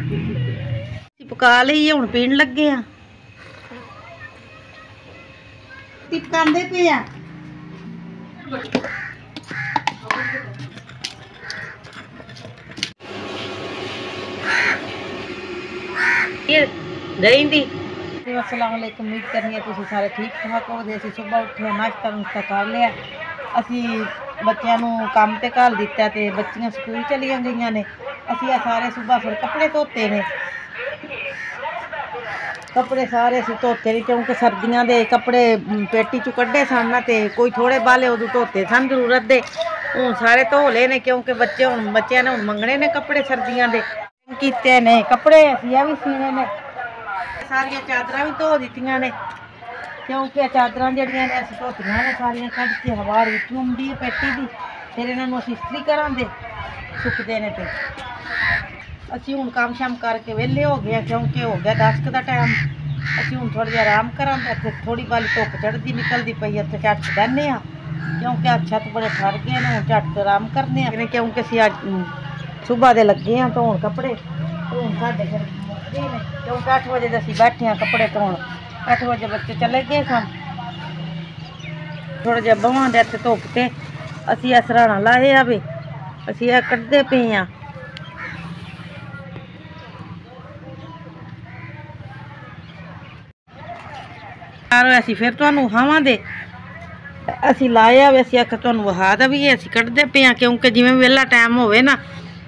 ਅਸੀਂ ਪਕਾ ਲਈ ਹੁਣ ਪੀਣ ਲੱਗੇ ਆ ਟਿਪਕਾਉਂਦੇ ਪਏ ਆ ਇਹ ਦਹੀਂ ਦੀ ਅਸਲਾਮ ਅਲੈਕੁਮ ਉਮੀਦ ਕਰਨੀ ਹੈ ਤੁਸੀਂ ਸਾਰੇ ਠੀਕ ਠਾਕ ਹੋਵੋਗੇ ਅਸੀਂ ਸਵੇਰ ਉੱਠੇ ਨਾਸ਼ਤਾ ਨੁਸ਼ਤਾ ਕਰ ਲਿਆ ਅਸੀਂ ਬੱਚਿਆਂ ਨੂੰ ਕੰਮ ਤੇ ਘੱਲ ਦਿੱਤਾ ਤੇ ਬੱਚੀਆਂ ਸਕੂਲ ਚਲੀਆਂ ਗਈਆਂ ਨੇ। ਅਸੀਂ ਆ ਸਾਰੇ ਸਵੇਰ ਫਿਰ ਕੱਪੜੇ ਧੋਤੇ ਨੇ। ਕੱਪੜੇ ਸਾਰੇ ਅਸੀਂ ਧੋਤੇ ਨਹੀਂ ਕਿਉਂਕਿ ਸਰਦੀਆਂ ਦੇ ਕੱਪੜੇ ਪੇਟੀ ਚੋਂ ਕੱਢੇ ਸਨ ਨਾ ਤੇ ਕੋਈ ਥੋੜੇ ਬਾਲੇ ਉਦੋਂ ਧੋਤੇ ਸਨ, ਜ਼ਰੂਰਤ ਦੇ। ਹੁਣ ਸਾਰੇ ਧੋ ਲਏ ਨੇ, ਕਿਉਂਕਿ ਬੱਚੇ ਹੁਣ, ਬੱਚਿਆਂ ਨੇ ਹੁਣ ਮੰਗਣੇ ਨੇ ਕੱਪੜੇ ਸਰਦੀਆਂ ਦੇ। ਕੀਤੇ ਨੇ ਕੱਪੜੇ, ਅਸੀਂ ਆ ਵੀ ਸੀਨੇ ਨੇ। ਸਾਰੀਆਂ ਚਾਦਰਾਂ ਵੀ ਧੋ ਦਿੱਤੀਆਂ ਨੇ। ਕਿਉਂਕਿ ਚਾਦਰਾਂ ਜਿਹੜੀਆਂ ਨੇ ਅਸੀਂ ਧੋਤੀਆਂ ਨੇ ਸਾਰੀਆਂ ਕੱਢ ਕੇ ਹਵਾ ਵਿੱਚ ਹੁੰਦੀ ਹੈ ਦੀ ਫਿਰ ਇਹਨਾਂ ਨੂੰ ਅਸੀਂ ਇਸਤਰੀ ਕਰਾਂਗੇ ਸੁੱਕਦੇ ਨੇ ਤੇ। ਅਸੀਂ ਹੁਣ ਕੰਮ ਸ਼ਾਮ ਕਰਕੇ ਵਿਹਲੇ ਹੋ ਗਏ ਹਾਂ ਕਿਉਂਕਿ ਹੋ ਗਿਆ 10 ਦਾ ਟਾਈਮ ਅਸੀਂ ਹੁਣ ਥੋੜਾ ਜਿਹਾ ਆਰਾਮ ਕਰਾਂਗੇ ਇੱਥੇ ਥੋੜੀ ਬਾਲੀ ਧੁੱਪ ਚੜ੍ਹਦੀ ਨਿਕਲਦੀ ਪਈ ਹੈ, ਇੱਥੇ ਝੱਟ ਬਹਿੰਦੇ ਆ। ਕਿਉਂਕਿ ਅੱਜ ਛੱਤ ਬੜੇ ਠਰ ਗਏ ਨੇ ਹੁਣ ਝੱਟ ਆਰਾਮ ਕਰਨੇ ਆ। ਕਿਉਂਕਿ ਅਸੀਂ ਅੱਜ ਸਵੇਰ ਦੇ ਲੱਗੇ ਆ ਧੋਣ ਕੱਪੜੇ ਧੋਣ ਸਾਡੇ ਘਰ ਕਿਉਂਕਿ 8 ਵਜੇ ਦੇ ਅਸੀਂ ਬੈਠੇ ਆ ਕੱਪੜੇ ਧੋਣ। 8 ਵਜੇ ਬੱਚੇ ਚਲੇ ਗਏ ਸਨ ਥੋੜਾ ਜਿਹਾ ਬਵਾਂ ਦੇ ਇੱਥੇ ਧੁੱਪ ਤੇ। ਅਸੀਂ ਇਹ ਸਰਾਣਾ ਲਾਏ ਆ ਵੀ, ਅਸੀਂ ਇਹ ਕੱਢਦੇ ਪਏ ਆ। ਯਾਰ, ਅਸੀਂ ਫਿਰ ਤੁਹਾਨੂੰ ਵਹਾਵਾਂਗੇ ਅਸੀਂ ਲਾਇਆ ਵੀ, ਅਸੀਂ ਆਖ ਤੁਹਾਨੂੰ ਵਹਾ ਦਾ ਵੀ ਅਸੀਂ ਕੱਢਦੇ ਪਏ ਆ, ਕਿਉਂਕਿ ਜਿਵੇਂ ਵਿਹਲਾ ਟਾਈਮ ਹੋਵੇ ਨਾ,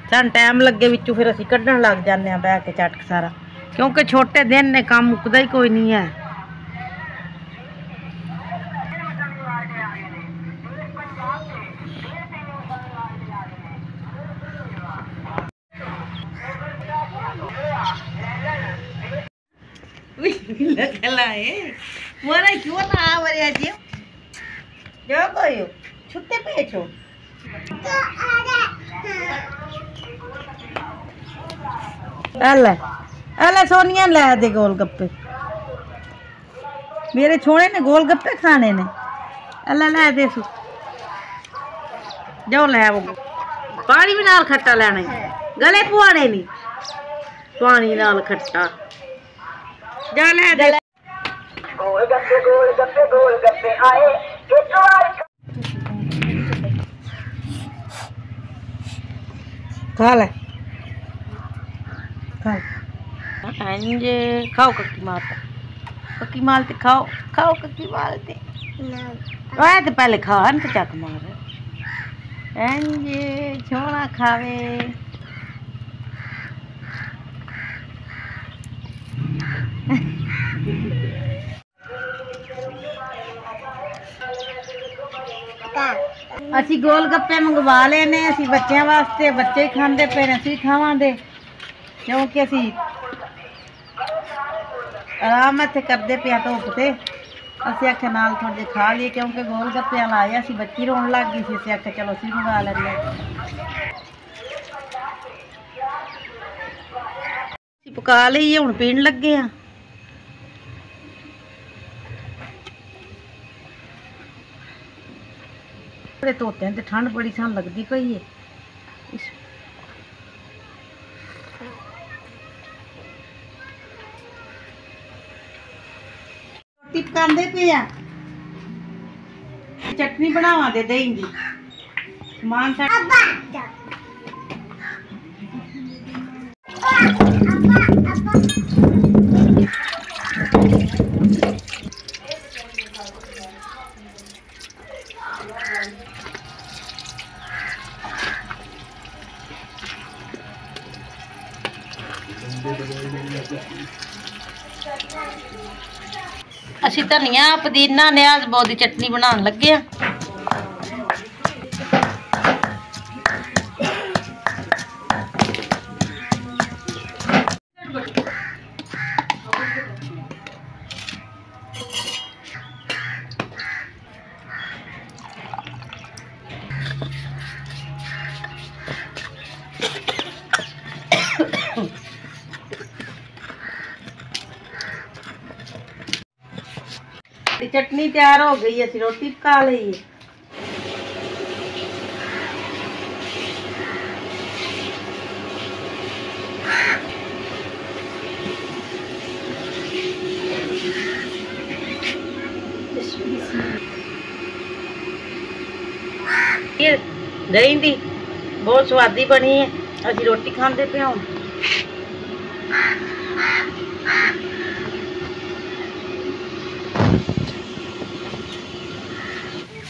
ਸਾਨੂੰ ਟਾਈਮ ਲੱਗੇ ਵਿੱਚੋਂ ਫਿਰ ਅਸੀਂ ਕੱਢਣ ਲੱਗ ਜਾਂਦੇ ਆ, ਬਹਿ ਕੇ ਚਟਕ ਸਾਰਾ। ਕਿਉਂਕਿ ਛੋਟੇ ਦਿਨ ਨੇ, ਕੰਮ ਮੁੱਕਦਾ ਹੀ ਕੋਈ ਨਹੀਂ ਹੈ। લખેલા હે. મારા अल अल सोनिया लै दे गोलगप्पे मेरे छोड़े ने गोलगप्पे खाने ने अल लै दे सु जो लै वो पानी भी नाल खट्टा लैने गले पुआने नहीं पानी नाल खट्टा गोल गप्पे गोल गप्पे गोल गप्पे आए खा ले अंजे खाओ कक्की माता कक्की मालते खाओ खाओ कक्की मालते ओए तो पहले खा न चक मार अंजे छोना खावे। ਅਸੀਂ ਗੋਲ ਗੱਪੇ ਮੰਗਵਾ ਲਏ ਨੇ ਅਸੀਂ ਬੱਚਿਆਂ ਵਾਸਤੇ, ਬੱਚੇ ਹੀ ਖਾਂਦੇ ਪਏ ਨੇ ਖਾਵਾਂਗੇ। ਕਿਉਂਕਿ ਅਸੀਂ ਆਰਾਮ ਇੱਥੇ ਕਰਦੇ ਪਿਆ ਧੁੱਪ ਤੇ। ਅਸੀਂ ਆਖਿਆ ਨਾਲ ਥੋੜੇ ਜਿਹੇ ਖਾ ਲਈਏ, ਕਿਉਂਕਿ ਗੋਲ ਗੱਪਿਆਂ ਵਾਲਾ ਆਇਆ ਸੀ ਬੱਚੀ ਰੋਣ ਲੱਗ ਗਈ ਸੀ, ਅਸੀਂ ਆਖਿਆ ਚਲੋ ਅਸੀਂ ਮੰਗਾ ਲੈਂਦੇ ਹਾਂ ਅਸੀਂ ਪਕਾ ਲਈਏ, ਹੁਣ ਪੀਣ ਲੱਗੇ ਆ। कपड़े धोते हैं तो ठंड बड़ी सन लगती पई है पे चटनी बनावा दे दही की समान सा ਅਸੀਂ ਧਨੀਆ ਪੁਦੀਨਾ ਨਿਆਜ਼ ਬਹੁਤ ਦੀ ਚਟਨੀ ਬਣਾਉਣ ਲੱਗੇ ਆ ਸਾਡੀ ਚਟਨੀ ਤਿਆਰ ਹੋ ਗਈ ਅਸੀਂ ਰੋਟੀ ਪਕਾ ਲਈ ਹੈ ਇਹ ਦਹੀਂ ਦੀ ਬਹੁਤ ਸਵਾਦੀ ਬਣੀ ਹੈ ਅਸੀਂ ਰੋਟੀ ਖਾਂਦੇ ਪਿਆ ਹੁਣ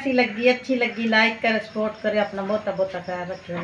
कैसी लगी अच्छी लगी। लाइक कर सपोर्ट करे अपना बहुत बहुत ख्याल रखियो